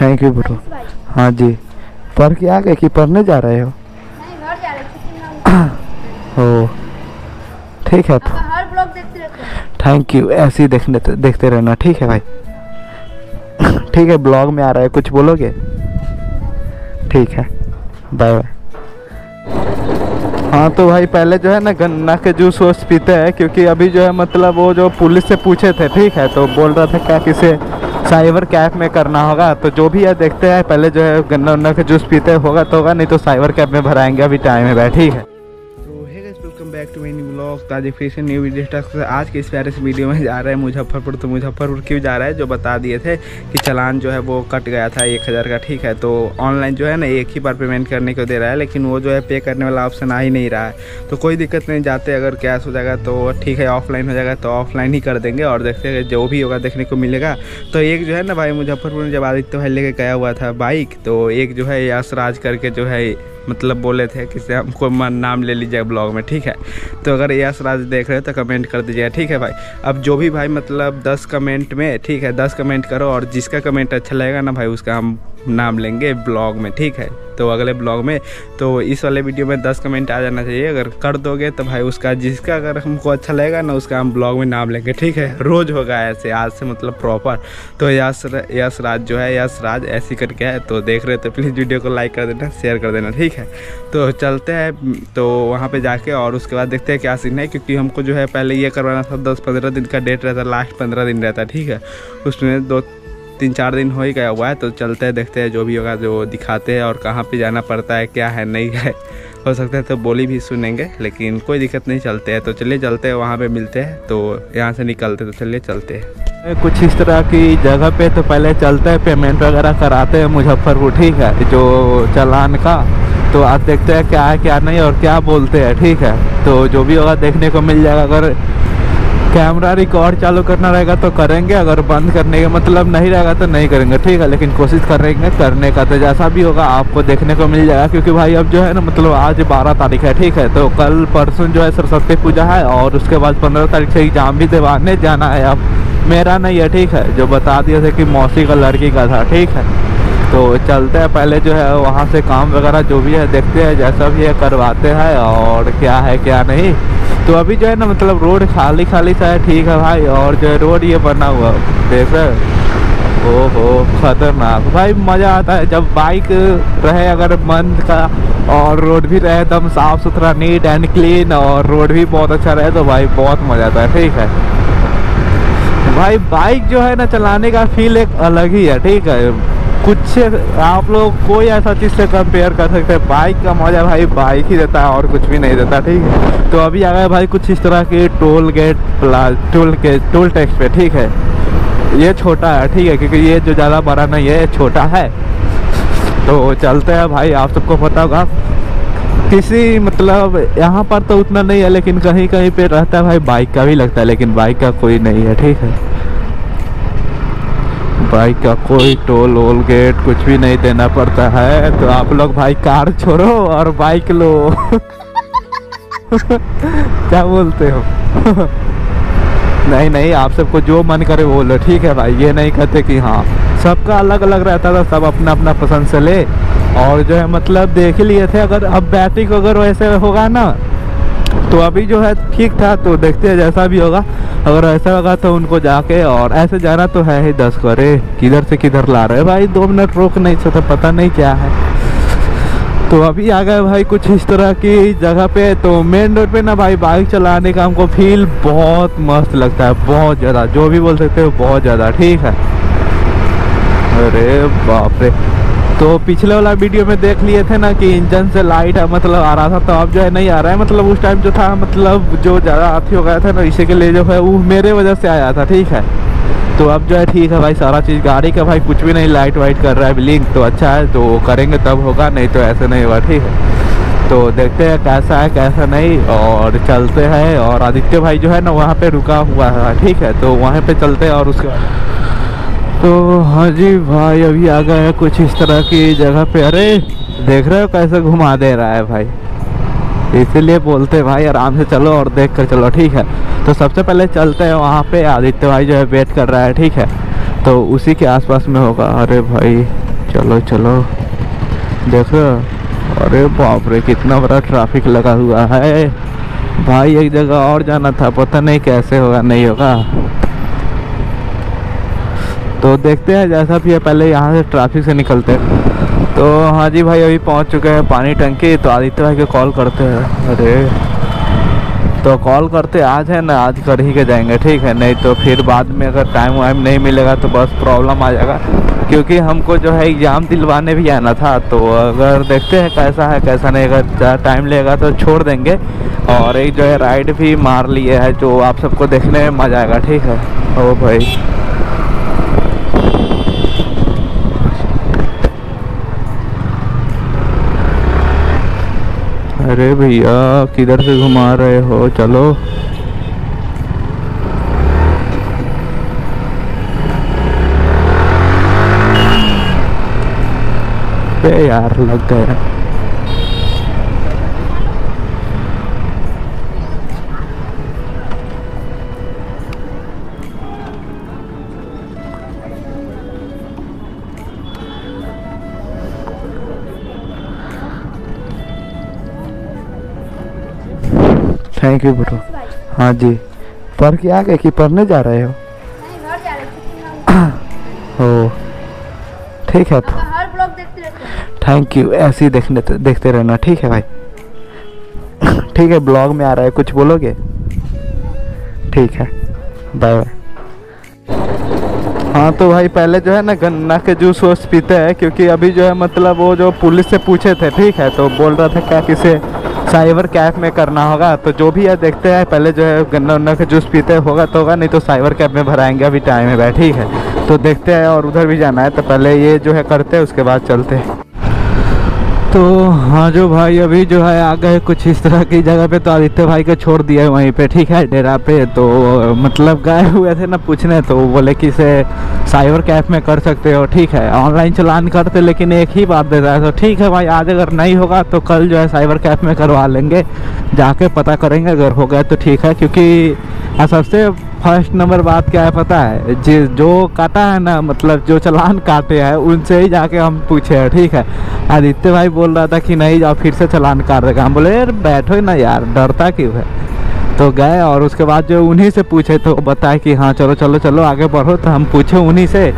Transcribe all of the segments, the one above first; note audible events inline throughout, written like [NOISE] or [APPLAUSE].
Thank you bro हाँ जी। पढ़ के आ गए कि पढ़ने जा रहे हो? [COUGHS] ठीक है। तो थैंक यू ऐसे ही देखने देखते रहना। ठीक है भाई। [COUGHS] ठीक है ब्लॉग में आ रहा है। कुछ बोलोगे? ठीक है। बाय बाय हाँ तो भाई, पहले जो है ना, गन्ना के जूस वूस पीते हैं, क्योंकि अभी जो है मतलब वो जो पुलिस से पूछे थे, ठीक है तो बोल रहा था क्या किसे साइबर कैफ में करना होगा तो जो भी है देखते हैं, पहले जो है गन्ना उन्ना का जूस पीते होगा तो होगा, नहीं तो साइबर कैफ में भराएँगे, अभी टाइम है बैठी है। Back to my new vlog तो आज फिर से न्यू वीडियो से आज के इस प्यारे से वीडियो में जा रहा है मुजफ्फरपुर। तो मुजफ्फरपुर क्यों जा रहा है? जो बता दिए थे कि चलान जो है वो कट गया था, एक हज़ार का, ठीक है? तो ऑनलाइन जो है ना, एक ही बार पेमेंट करने को दे रहा है, लेकिन वो जो है पे करने वाला ऑप्शन आ ही नहीं रहा है। तो कोई दिक्कत नहीं, जाते अगर कैश हो जाएगा तो ठीक है ऑफलाइन हो जाएगा तो ऑफलाइन ही कर देंगे, और देखते हैं जो भी होगा देखने को मिलेगा। तो एक जो है ना भाई, मुजफ्फरपुर में जब आदित्य भाई लेके गया हुआ था बाइक तो एक जो है यश करके जो है मतलब बोले थे कि हमको नाम ले लीजिए ब्लॉग में, ठीक है? तो अगर यश राज देख रहे हो तो कमेंट कर दीजिएगा, ठीक है भाई? अब जो भी भाई मतलब दस कमेंट में, ठीक है, दस कमेंट करो और जिसका कमेंट अच्छा लगेगा ना भाई, उसका हम नाम लेंगे ब्लॉग में, ठीक है? तो अगले ब्लॉग में तो इस वाले वीडियो में दस कमेंट आ जाना चाहिए। अगर कर दोगे तो भाई उसका जिसका अगर हमको अच्छा लगेगा ना, उसका हम ब्लॉग में नाम लेंगे, ठीक है? रोज़ होगा ऐसे, आज से मतलब प्रॉपर तो यश यश राज जो है, यश राज ऐसी करके है तो देख रहे तो प्लीज़ वीडियो को लाइक कर देना शेयर कर देना, ठीक है? तो चलते हैं तो वहाँ पर जाके और उसके बाद देखते हैं क्या सीन है, क्योंकि हमको जो है पहले ये करवाना था दस पंद्रह दिन का डेट रहता लास्ट पंद्रह दिन रहता, ठीक है? उसमें दो तीन चार दिन हो ही गया हुआ है तो चलते हैं, देखते हैं जो भी होगा, जो दिखाते हैं और कहाँ पे जाना पड़ता है, क्या है, नहीं है। [LAUGHS] हो सकता है तो बोली भी सुनेंगे, लेकिन कोई दिक्कत नहीं, चलते हैं। तो चलिए, चलते हैं, वहाँ पे मिलते हैं तो यहाँ से निकलते तो चलिए, चलते हैं। कुछ इस तरह की जगह पे तो पहले चलते हैं, पेमेंट वगैरह कराते हैं, मुजफ्फरपुर, ठीक है, जो चलान का। तो आप देखते हैं क्या है, क्या नहीं, और क्या बोलते हैं, ठीक है। तो जो भी होगा, देखने को मिल जाएगा, अगर कैमरा रिकॉर्ड चालू करना रहेगा तो करेंगे, अगर बंद करने का मतलब नहीं रहेगा तो नहीं करेंगे, ठीक है? लेकिन कोशिश करेंगे, करने का तो जैसा भी होगा आपको देखने को मिल जाएगा, क्योंकि भाई अब जो है ना मतलब आज बारह तारीख है, ठीक है? तो कल परसों जो है सरस्वती पूजा है और उसके बाद पंद्रह तारीख से एग्ज़ाम भी दिवाने जाना है अब। मेरा नहीं है, ठीक है? जो बता दिया था कि मौसी का लड़की का था, ठीक है? तो चलते हैं पहले जो है वहाँ से काम वगैरह जो भी है देखते हैं, जैसा भी है करवाते हैं और क्या है, क्या नहीं। तो अभी जो है ना मतलब रोड खाली खाली सा है, ठीक है भाई, और जो है रोड ये बना हुआ देख रहे ओहो, खतरनाक। भाई मज़ा आता है, जब बाइक रहे, अगर बंद का और रोड भी रहे, एकदम साफ़ सुथरा नीट एंड क्लीन, और रोड भी बहुत अच्छा रहे तो भाई बहुत मज़ा आता है, ठीक है। भाई बाइक जो है ना, चलाने का फील एक अलग ही है, ठीक है। कुछ आप लोग कोई ऐसा चीज़ से कंपेयर कर सकते हैं। बाइक का मज़ा भाई बाइक ही देता है और कुछ भी नहीं देता, ठीक है? तो अभी आ गए भाई कुछ इस तरह के टोल गेट प्लास टोल के टोल टैक्स पे, ठीक है? ये छोटा है, ठीक है? क्योंकि ये जो ज़्यादा बड़ा नहीं है छोटा है। तो चलते हैं भाई, आप सबको पता होगा। किसी मतलब यहाँ पर तो उतना नहीं है, लेकिन कहीं कहीं पे रहता है भाई बाइक का भी लगता है, लेकिन बाइक का कोई नहीं है, ठीक है? बाइक का कोई टोल वोल गेट कुछ भी नहीं देना पड़ता है तो आप लोग भाई कार छोड़ो और बाइक लो। [LAUGHS] क्या बोलते हो? [LAUGHS] नहीं नहीं, आप सबको जो मन करे वो लो, ठीक है भाई? ये नहीं कहते कि हाँ सबका अलग अलग रहता था, सब अपना अपना पसंद से ले। और जो है मतलब देख लिए थे, अगर अब बैटरी को अगर वैसे होगा ना तो अभी जो है ठीक था तो देखते हैं जैसा भी होगा। अगर ऐसा होगा तो उनको जाके और ऐसे जाना तो है ही दस करे किधर से किधर ला रहे भाई, दो मिनट रोक नहीं सकते, पता नहीं क्या है। तो अभी आ गए भाई कुछ इस तरह की जगह पे। तो मेन रोड पे ना भाई बाइक चलाने का हमको फील बहुत मस्त लगता है, बहुत ज़्यादा। जो भी बोल सकते हो, बहुत ज़्यादा। ठीक है? अरे बाप रे। तो पिछले वाला वीडियो में देख लिए थे ना कि इंजन से लाइट मतलब आ रहा था तो अब जो है नहीं आ रहा है। मतलब उस टाइम जो था मतलब जो ज़्यादा हाथी हो गया था ना, इसी के लिए जो है वो मेरे वजह से आया था, ठीक है? तो अब जो है ठीक है भाई, सारा चीज़ गाड़ी का भाई, कुछ भी नहीं लाइट वाइट कर रहा है ब्लिंक तो अच्छा है तो करेंगे तब होगा, नहीं तो ऐसे नहीं होगा, ठीक है? तो देखते हैं कैसा है, कैसा नहीं, और चलते हैं, और आदित्य भाई जो है ना, वहाँ पे रुका हुआ है, ठीक है? तो वहाँ पे चलते हैं, और उसके तो हाँ जी भाई, अभी आ गए हैं कुछ इस तरह की जगह पे। अरे, देख रहे हो कैसे घुमा दे रहा है भाई? इसीलिए बोलते भाई, आराम से चलो और देख कर चलो, ठीक है? तो सबसे पहले चलते हैं वहाँ पे। आदित्य भाई जो है वेट कर रहा है, ठीक है? तो उसी के आसपास में होगा। अरे भाई, चलो चलो। देखो अरे बाप रे, कितना बड़ा ट्रैफ़िक लगा हुआ है। भाई, एक जगह और जाना था, पता नहीं कैसे होगा, नहीं होगा। तो देखते हैं, जैसा भी है, पहले यहाँ से ट्रैफ़िक से निकलते हैं। तो हाँ जी भाई, अभी पहुँच चुके हैं पानी टंकी। तो आदित्य भाई को कॉल करते हैं। अरे तो कॉल करते आज है ना, आज कर ही के जाएँगे, ठीक है? नहीं तो फिर बाद में अगर टाइम वाइम नहीं मिलेगा तो बस प्रॉब्लम आ जाएगा। क्योंकि हमको जो है एग्ज़ाम दिलवाने भी आना था। तो अगर देखते हैं कैसा है, कैसा नहीं। अगर टाइम लगेगा तो छोड़ देंगे। और एक जो है राइड भी मार लिए है, जो आप सबको देखने में मज़ा आएगा, ठीक है? ओ भाई। अरे भैया किधर से घुमा रहे हो? चलो। पे यार लग गए थैंक यू ब्रो हाँ जी। पढ़ के आ कि पढ़ने जा रहे हो? [COUGHS] ओ ठीक है तो। हैं थैंक यू ऐसे ही देखने देखते रहना, ठीक है भाई? [COUGHS] ठीक है ब्लॉग में आ रहा है, कुछ बोलोगे? ठीक है बाय बाय हाँ तो भाई, पहले जो है ना, गन्ना के जूस वूस पीते हैं, क्योंकि अभी जो है मतलब वो जो पुलिस से पूछे थे, ठीक है तो बोल रहा था क्या किसे साइबर कैफ में करना होगा। तो जो भी है, देखते हैं। पहले जो है, गन्ना उन्ना का जूस पीते होगा तो होगा, नहीं तो साइबर कैफ में भराएँगे। अभी टाइम है भाई, ठीक है। तो देखते हैं और उधर भी जाना है। तो पहले ये जो है करते हैं, उसके बाद चलते हैं। तो हाँ जो भाई अभी जो है आ गए कुछ इस तरह की जगह पे तो आदित्य भाई को छोड़ दिया वहीं पे, ठीक है, डेरा पे। तो मतलब गए हुए थे ना पूछने तो बोले कि इसे साइबर कैफ में कर सकते हो, ठीक है। ऑनलाइन चलान करते, लेकिन एक ही बात देता है तो ठीक है भाई, आज अगर नहीं होगा तो कल जो है साइबर कैफ में करवा लेंगे। जाके पता करेंगे, अगर हो गया तो ठीक है, क्योंकि सबसे फ़र्स्ट नंबर बात क्या है पता है? जे, जो काटा है ना मतलब जो चलान काटे हैं, उनसे ही जाके हम पूछे हैं, ठीक है? आदित्य भाई बोल रहा था कि नहीं, जाओ फिर से चलान काट देगा। हम बोले, यार, बैठो ही ना यार, डरता क्यों है? तो गए और उसके बाद जो उन्हीं से पूछे तो बताए कि हाँ चलो चलो चलो, आगे बढ़ो। तो हम पूछे उन्हीं से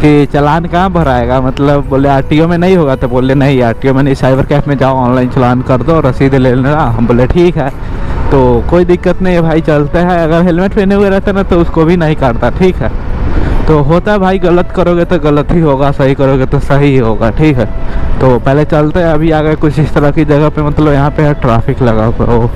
कि चलान कहाँ भराएगा? मतलब बोले आर में नहीं होगा? तो बोले, नहीं आर में नहीं, साइबर कैफ में जाओ, ऑनलाइन चलान कर दो रसीद ले लेना। हम बोले, ठीक है। तो कोई दिक्कत नहीं है भाई, चलते हैं। अगर हेलमेट पहने हुए रहते ना तो उसको भी नहीं काटता, ठीक है? तो होता है भाई, गलत करोगे तो गलत ही होगा, सही करोगे तो सही ही होगा, ठीक है? तो पहले चलते हैं, अभी आगे कुछ इस तरह की जगह पे मतलब यहाँ पे है ट्रैफ़िक लगा हुआ, ओ।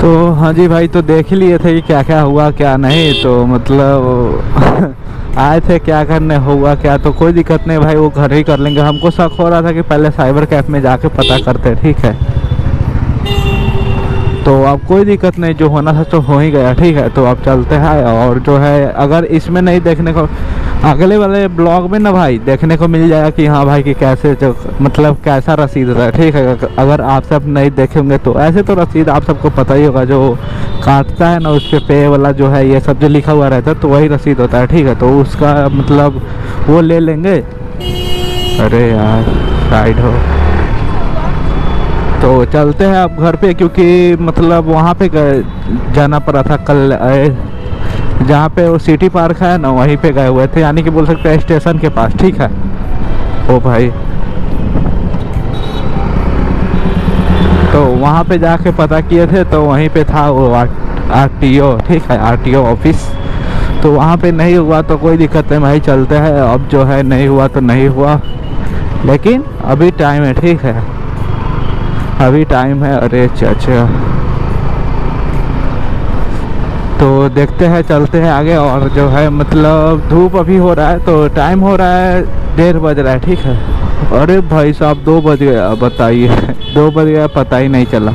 तो हाँ जी भाई तो देख ही लिए थे कि क्या क्या हुआ, क्या नहीं तो मतलब आए थे, क्या करने होगा क्या? तो कोई दिक्कत नहीं भाई, वो घर ही कर लेंगे। हमको शक हो रहा था कि पहले साइबर कैफ में जाके पता करते, ठीक है? तो अब कोई दिक्कत नहीं, जो होना था तो हो ही गया, ठीक है? तो अब चलते हैं, और जो है, अगर इसमें नहीं देखने को अगले वाले ब्लॉग में ना भाई, देखने को मिल जाएगा कि हाँ भाई कि कैसे जो मतलब कैसा रसीद होता है। ठीक है अगर आप सब नहीं देखेंगे तो ऐसे तो रसीद आप सबको पता ही होगा, जो काटता है ना उस पे पे वाला जो है, ये सब जो लिखा हुआ रहता है तो वही रसीद होता है। ठीक है तो उसका मतलब वो ले लेंगे। अरे यार साइड हो। तो चलते हैं आप घर पे, क्योंकि मतलब वहाँ पे जाना पड़ा था कल जहाँ पे वो सिटी पार्क है ना, वहीं पे गए हुए थे, यानी कि बोल सकते हैं स्टेशन के पास, ठीक है? ओ भाई। तो वहाँ पे जाके पता किए थे तो वहीं पे था वो आर टी ओ ठीक है आर टी ओ ऑफ़िस। तो वहाँ पे नहीं हुआ तो कोई दिक्कत नहीं, भाई, चलते हैं। अब जो है नहीं हुआ तो नहीं हुआ। लेकिन अभी टाइम है, ठीक है। अभी टाइम है, अरे चाचा तो देखते हैं, चलते हैं आगे और जो है मतलब धूप अभी हो रहा है तो टाइम हो रहा है, डेढ़ बज रहा है, ठीक है। अरे भाई साहब, दो बज गया, बताइए। दो बज गया, पता ही नहीं चला।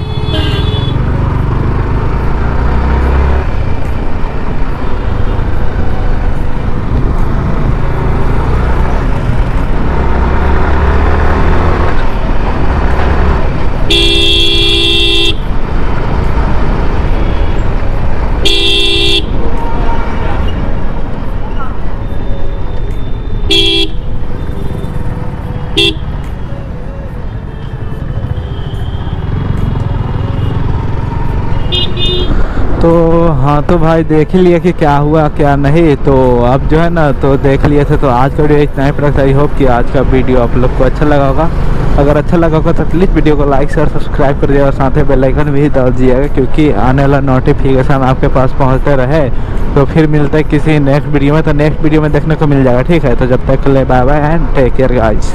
हाँ तो भाई देख ही लिए कि क्या हुआ, क्या नहीं तो अब जो है ना तो देख लिए थे तो आज का वीडियो इतना ही पर आई होप कि आज का वीडियो आप लोग को अच्छा लगा होगा। अगर अच्छा लगा होगा तो प्लीज़ वीडियो को लाइक शेयर सब्सक्राइब कर दिया और साथ ही बेल आइकन भी दबा दीजिएगा, क्योंकि आने वाला नोटिफिकेशन आपके पास पहुँचते रहे। तो फिर मिलते किसी नेक्स्ट वीडियो में तो नेक्स्ट वीडियो में देखने को मिल जाएगा, ठीक है? तो जब तक लिए bye bye and take care guys